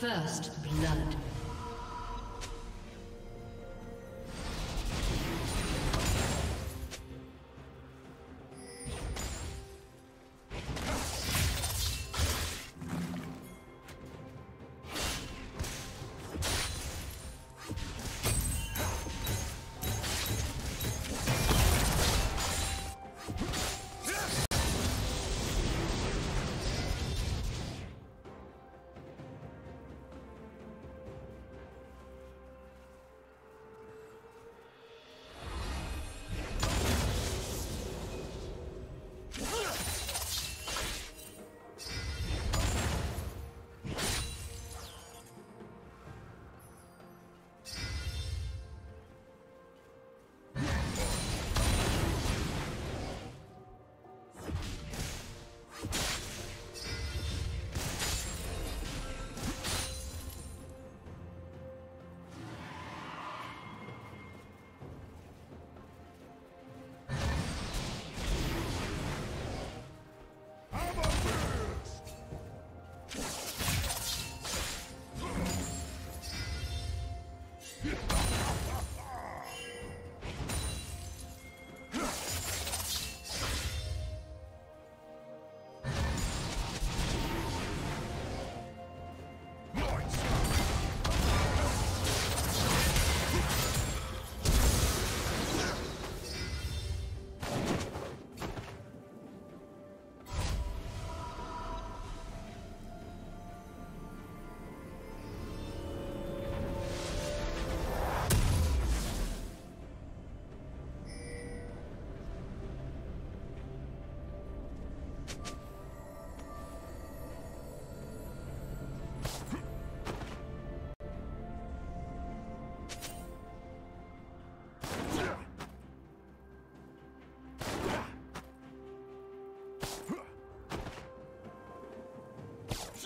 First blood.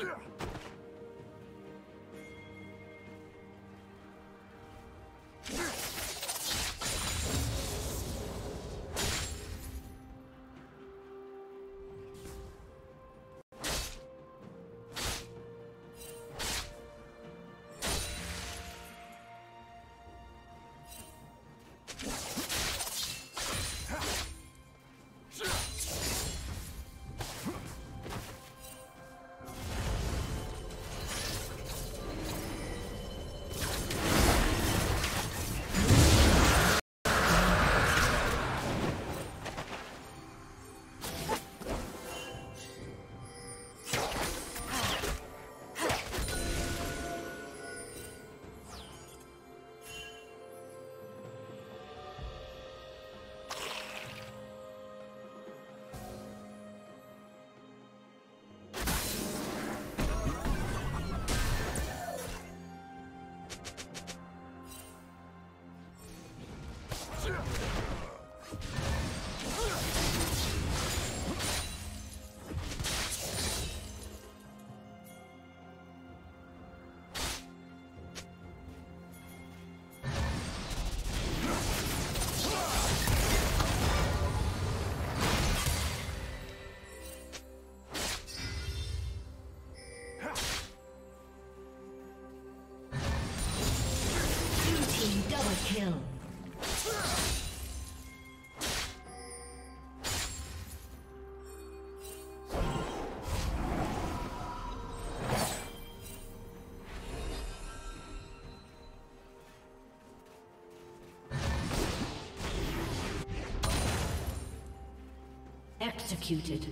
Yeah. Executed.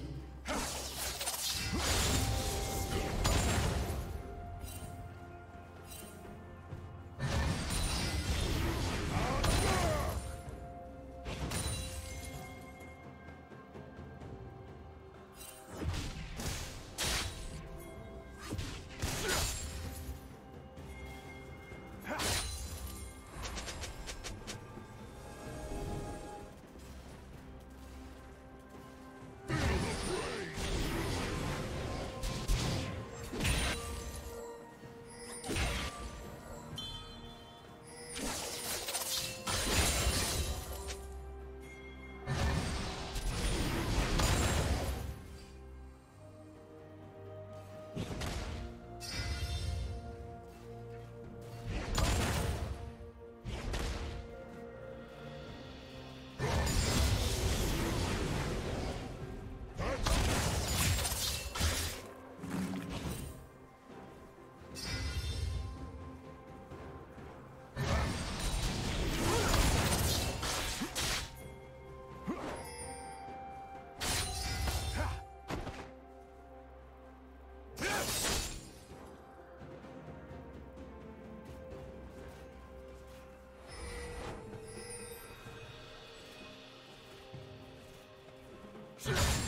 Shit.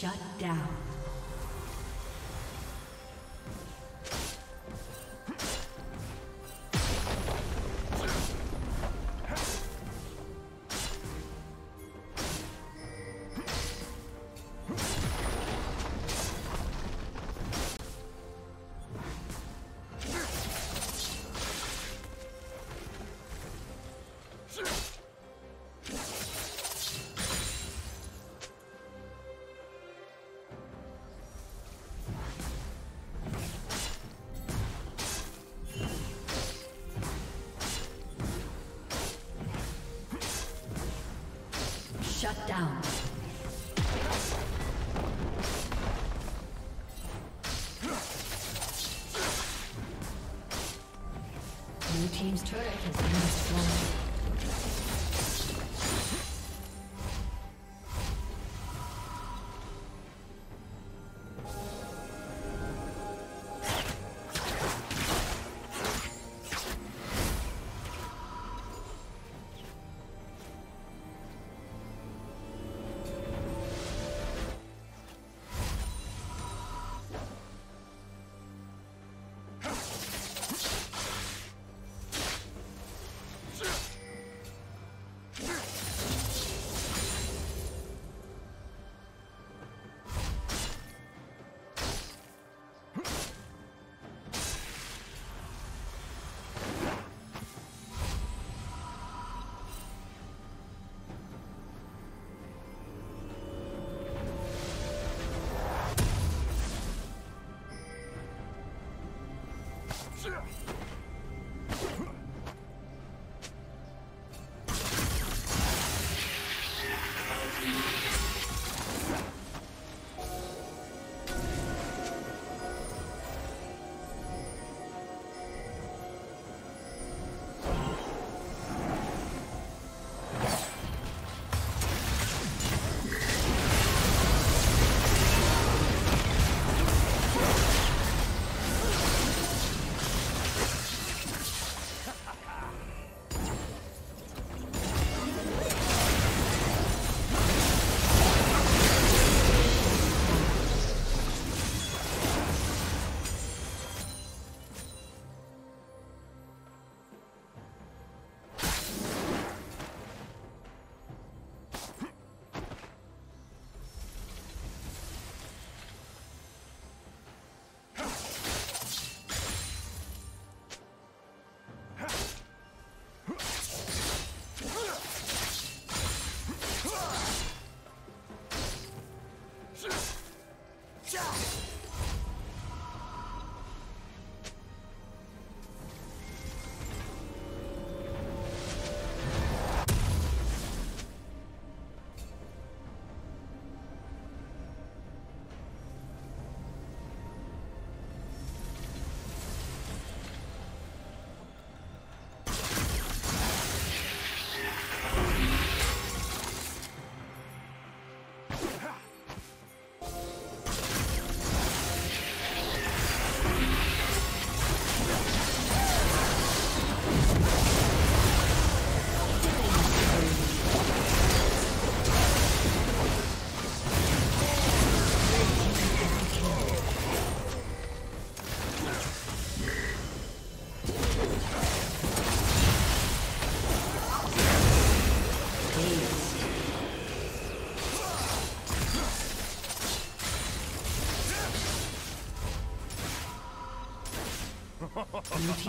Shut down. Shut down.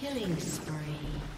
Killing spree.